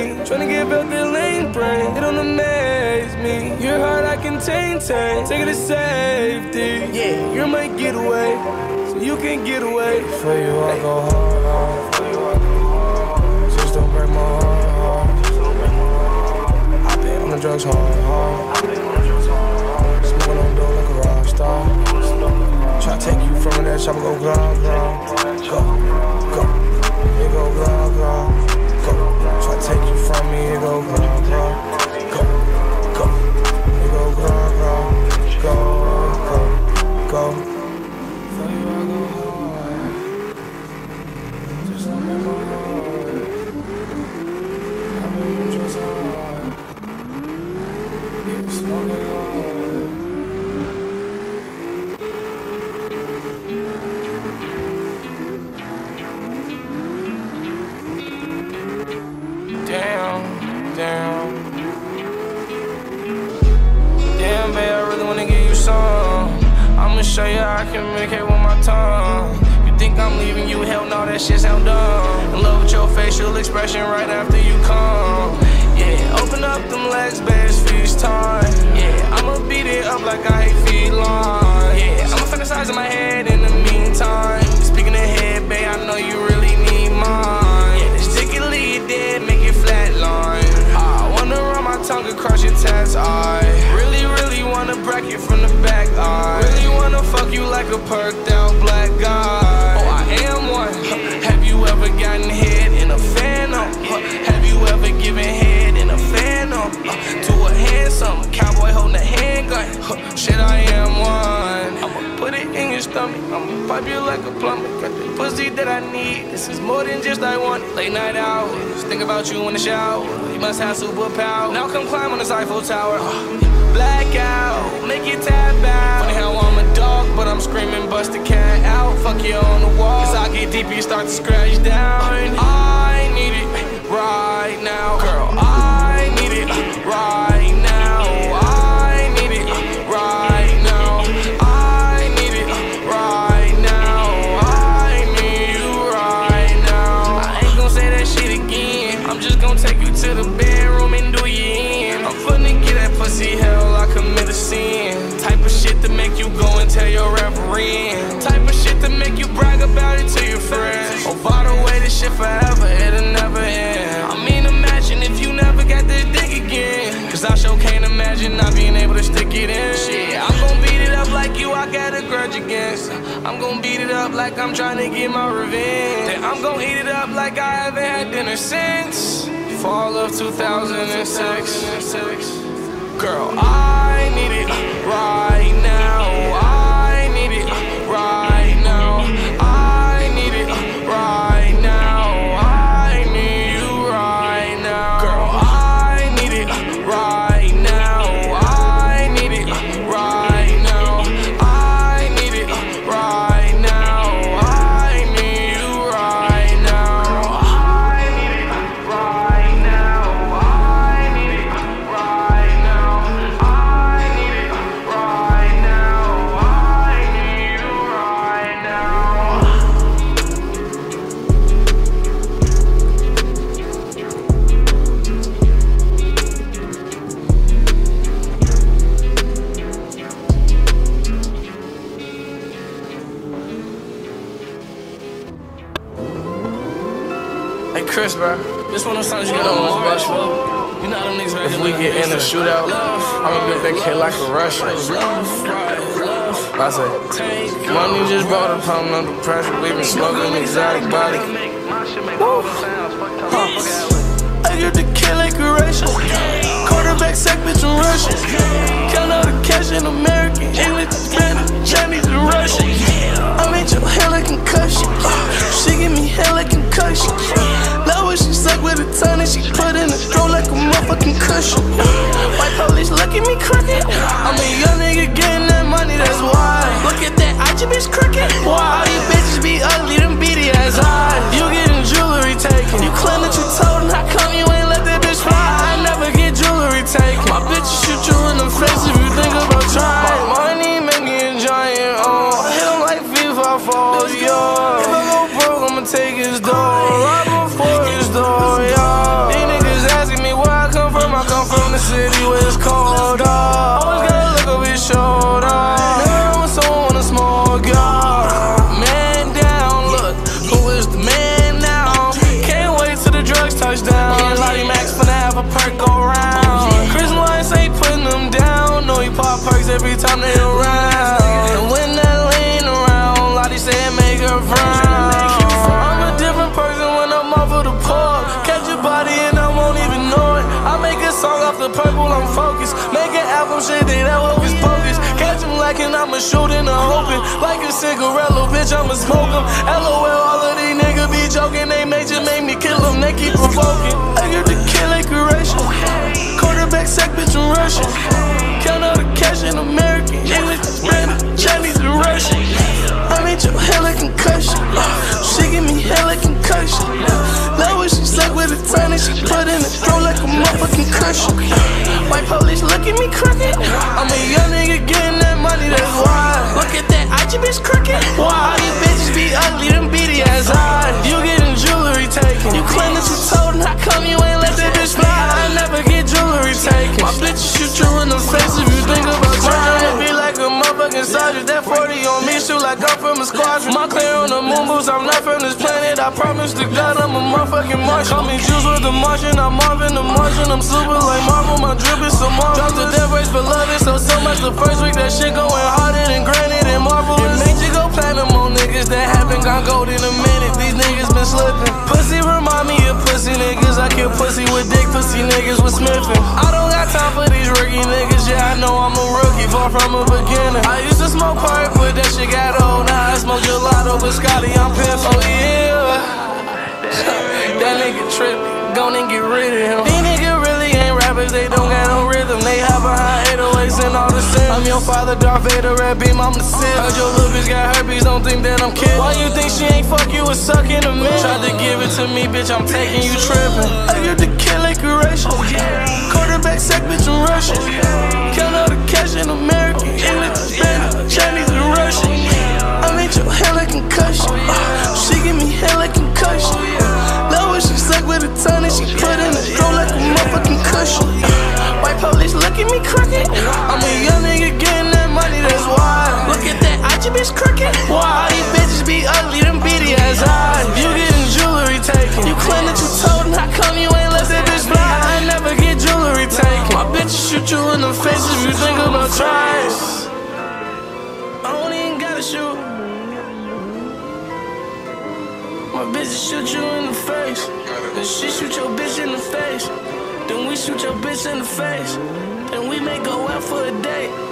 me. Tryna get out their lane brain, it don't amaze me. Your heart I can taint. Take it to safety. Yeah, you're my getaway, so you can get away. For you, I go hard. For you, I go hard. Just don't break my heart, heart. I been on the drugs hard, hard. Smoking on dough like a rock star. Try to take you from edge, I'ma go grog, grog. Go, go. You go grog, grog. To take you from me, you go grog, grog. That shit sound dumb. In love with your facial expression right after you come. Yeah, open up them legs, babe, it's feast time. Yeah, I'ma beat it up like I hate feet line. Yeah, I'ma fantasize in my head in the meantime. Speaking ahead, babe, I know you really need mine. Yeah, this sticky lead dead, make it flatline. I wanna run my tongue across your tats, I really, really wanna you from the back, I really wanna fuck you like a perked out black guy. Ever gotten hit in a phantom? Huh, Have you ever given head in a phantom? Uh, to a handsome cowboy holding a handgun. Huh, Shit, I am one. I'ma put it in your stomach. I'ma pipe you like a plumber. Got the pussy that I need. This is more than just I want. Late night hours. Think about you in the shower. You must have superpower. Now come climb on this Eiffel Tower. Uh, Blackout, make it tap out. Funny how I'm a dog, but I'm screaming, bust the cat out. Fuck you. You start to scratch down. I need it right now, girl. I need it right now. I need it right now. I need it right now. I need you right now. I ain't gon' say that shit again. I'm just gon' take you to the bedroom and do you in. I'm finna get that pussy hell, I commit a sin. Type of shit to make you go and tell your referee. Type of shit to make you brag about it to friends. Oh, by the way, this shit forever, it'll never end. I mean, imagine if you never got this dick again. Cause I sure can't imagine not being able to stick it in. Shit, I'm gon' beat it up like you, I got a grudge against. I'm gon' beat it up like I'm trying to get my revenge. Then I'm gon' eat it up like I haven't had dinner since fall of 2006. Girl, I need it right Bro, this one of those songs you get on most rush for. You know how them niggas If we get in a shootout, I'ma beat that kid like a Russian. I say, money just brought a pound under pressure. We been smoking exotic body. Woo. Huh. I get the kid like a Russian. Quarterback sack, bitch, I'm Russian. Count all the cash in English, I'ma shoot the open. Like a cigarello, bitch, I'ma smoke him. LOL, all of these niggas be joking. They just make me kill them, they keep provoking. I get the kill like Russian. Quarterback sack, bitch, I'm Russian. Count all the cash in American. English, Spanish, Chinese, and Russian. I made your like concussion. She give me like concussion. Love when she suck with a ton and she put in a throw like a motherfucking cushion. White police look at me crooked. I'm a young nigga that money, that's why. Look at that, I just bitch crooked. Why all you bitches be ugly, them beady ass eyes? You getting jewelry taken. You claim that you told him, how come you ain't let that bitch fly? I never get jewelry taken. My bitch shoot you in the face if you think about trying be like a motherfucking sergeant. That 40 on me, shoot like I'm from a squadron. My clear on the moon boots, I'm not from this planet. I promise to God I'm a motherfucking Martian. Call me Juice with the Martian, I'm Marvin the Martian. I'm super like Marvel, my drip is so Marvel. Drop the death race for love, it so so much the first week. That shit going harder than granite and marble. It made you go platinum on niggas that haven't gone gold in a minute. These niggas been slipping. Pussy remind me of pussy niggas. I kill pussy with dick, pussy niggas with sniffing. I don't got time for these rookie niggas. Yeah, I know I'm a rookie, far from a beginner. I used to smoke pipe, but that shit got old. Now I smoke gelato with Scotty, I'm pissed. Oh yeah. that nigga trippin', gon' and get rid of him. Rappers, they don't got no rhythm. They hop behind 808s and all the shit. I'm your father, Darth Vader, red beam, I'm the Sith. Heard your little bitch got herpes, don't think that I'm kidding. Why you think she ain't fuck you, was sucking a man? Tried to give it to me, bitch, I'm taking you trippin'. I get the kill like a oh, yeah. Quarterback sack, bitch, I'm Russian. Oh, Count all the cash in American, English, Spanish, Chinese, and Russian. I made your head like concussion. Oh, She give me head like concussion. That, I just bitch crooked. Why all you bitches be ugly, them beady ass eyes? You getting jewelry taken. You claim that you told him, how come you ain't let that bitch fly? I never get jewelry taken. My bitch shoot you in the face if you think about trying. I don't even gotta shoot. My bitch shoot you in the face. Then she shoot your bitch in the face. Then we shoot your bitch in the face. Then we may go out for a date.